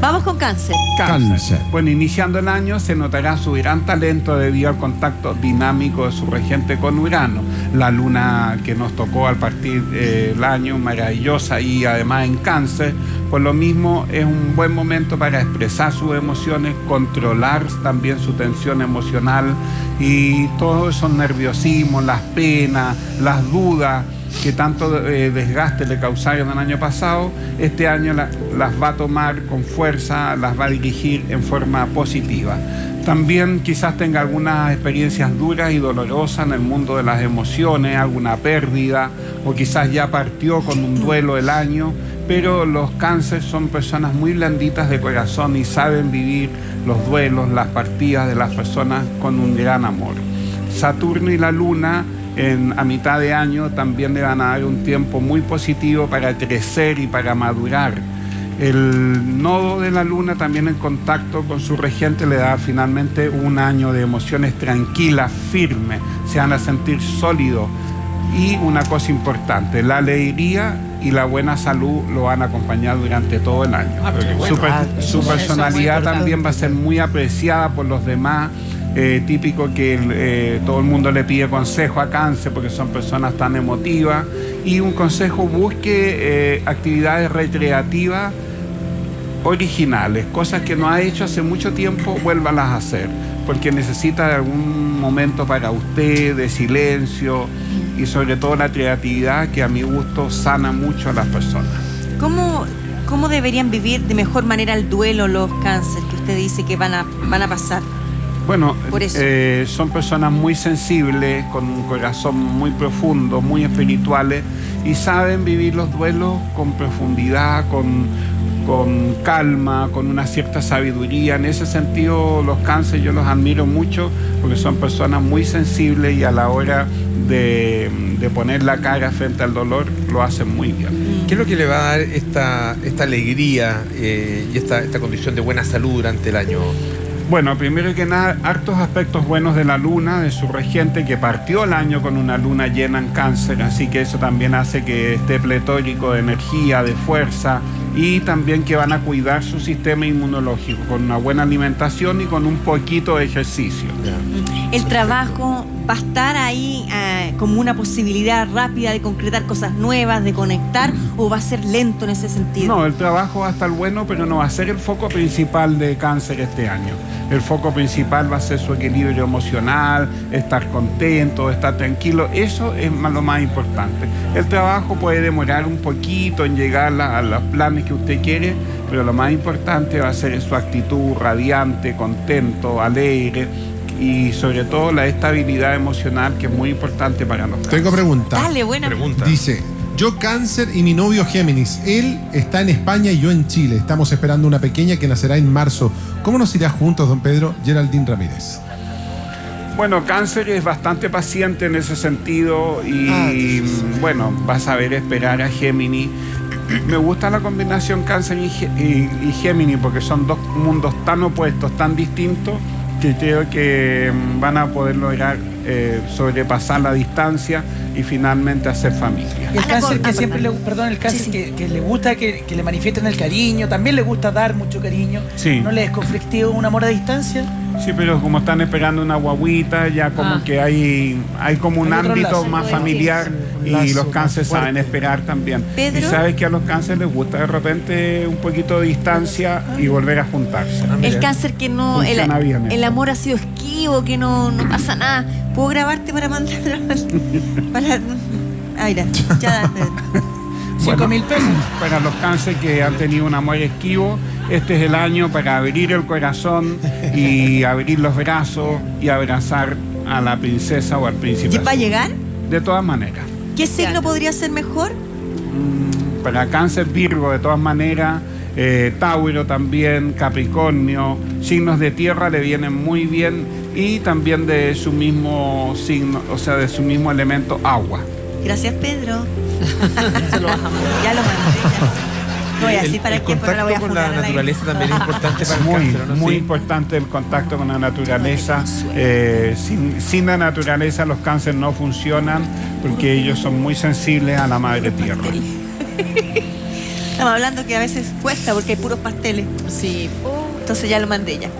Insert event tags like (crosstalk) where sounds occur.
Vamos con cáncer. Cáncer. Cáncer. Bueno, iniciando el año se notará su gran talento debido al contacto dinámico de su regente con Urano. La luna que nos tocó al partir eh, el año, maravillosa y además en cáncer, por lo mismo es un buen momento para expresar sus emociones, controlar también su tensión emocional y todos esos nerviosismos, las penas, las dudas que tanto eh, desgaste le causaron el año pasado, este año la- las va a tomar con fuerza, las va a dirigir en forma positiva. También quizás tenga algunas experiencias duras y dolorosas en el mundo de las emociones, alguna pérdida, o quizás ya partió con un duelo el año, pero los cánceres son personas muy blanditas de corazón y saben vivir los duelos, las partidas de las personas con un gran amor. Saturno y la Luna en, a mitad de año también le van a dar un tiempo muy positivo para crecer y para madurar. El nodo de la Luna también en contacto con su regente le da finalmente un año de emociones tranquilas, firmes, se van a sentir sólidos. Y una cosa importante, la alegría y la buena salud lo van a acompañar durante todo el año. Ah, bueno. Su per- Ah, su personalidad también va a ser muy apreciada por los demás. Eh, típico que eh, todo el mundo le pide consejo a cáncer porque son personas tan emotivas. Y un consejo, busque eh, actividades recreativas originales, cosas que no ha hecho hace mucho tiempo, vuélvalas a hacer, porque necesita algún momento para usted de silencio y sobre todo la creatividad que a mi gusto sana mucho a las personas. ¿Cómo, ¿Cómo deberían vivir de mejor manera el duelo los cánceres que usted dice que van a, van a pasar? Bueno, Por eso. eh, son personas muy sensibles, con un corazón muy profundo, muy espirituales y saben vivir los duelos con profundidad, con, con calma, con una cierta sabiduría. En ese sentido, los cánceres yo los admiro mucho porque son personas muy sensibles y a la hora de, de poner la cara frente al dolor lo hacen muy bien. ¿Qué es lo que le va a dar esta, esta alegría eh, y esta, esta condición de buena salud durante el año? Bueno, primero que nada, hartos aspectos buenos de la luna, de su regente, que partió el año con una luna llena en cáncer, así que eso también hace que esté pletórico de energía, de fuerza, y también que van a cuidar su sistema inmunológico con una buena alimentación y con un poquito de ejercicio. ¿El trabajo va a estar ahí eh, como una posibilidad rápida de concretar cosas nuevas, de conectar, o va a ser lento en ese sentido? No, el trabajo va a estar bueno, pero no va a ser el foco principal de cáncer este año. El foco principal va a ser su equilibrio emocional, estar contento, estar tranquilo. Eso es lo más importante. El trabajo puede demorar un poquito en llegar a los planes que usted quiere, pero lo más importante va a ser su actitud radiante, contento, alegre y sobre todo la estabilidad emocional que es muy importante para nosotros. Tengo pregunta. Dale, buena. Pregunta. Dice, yo cáncer y mi novio Géminis. Él está en España y yo en Chile. Estamos esperando una pequeña que nacerá en marzo. ¿Cómo nos irá juntos, don Pedro? Geraldine Ramírez. Bueno, cáncer es bastante paciente en ese sentido y mm, bueno, va a saber esperar a Géminis. Me gusta la combinación cáncer y, y- y Géminis porque son dos mundos tan opuestos, tan distintos, que creo que mm, van a poder lograr eh, sobrepasar la distancia y finalmente hacer familia. Y el cáncer que ah, siempre le, perdón. perdón, el cáncer Sí, sí. Que, que le gusta que, que le manifiesten el cariño, también le gusta dar mucho cariño. Sí. ¿No le es conflictivo un amor a distancia? Sí, pero como están esperando una guaguita, ya como Ah. que hay, hay como un Hay ámbito lazo. más familiar y los cánceres saben esperar también. Pedro. Y sabes que a los cánceres les gusta de repente un poquito de distancia y volver a juntarse. El cáncer que no. El, el amor ha sido esquivo, que no, no pasa nada. ¿Puedo grabarte para mandarlo? (laughs) para. Ah, mira, ya da. Cinco mil pesos. Para los cánceres que han tenido un amor esquivo, este es el año para abrir el corazón y abrir los brazos y abrazar a la princesa o al príncipe. ¿Va a azul. llegar? De todas maneras. ¿Qué signo podría ser mejor? Mm, Para cáncer Virgo, de todas maneras, eh, Tauro también, Capricornio, signos de tierra le vienen muy bien y también de su mismo signo, o sea, de su mismo elemento agua. Gracias, Pedro. (laughs) ya lo mandé. ya. (laughs) Voy a decir para el quién, pero no la voy a contacto con la naturaleza también es importante para (laughs) el Muy, cáncer, ¿no? muy Sí. importante el contacto con la naturaleza. Eh, sin, sin la naturaleza los cánceres no funcionan porque ellos son muy sensibles a la madre tierra. (laughs) Estamos hablando que a veces cuesta porque hay puros pasteles. Sí. Entonces ya lo mandé ya.